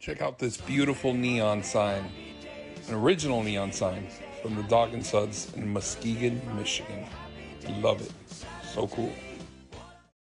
Check out this beautiful neon sign, an original neon sign from the Dog n Suds in Muskegon, Michigan. Love it. So cool.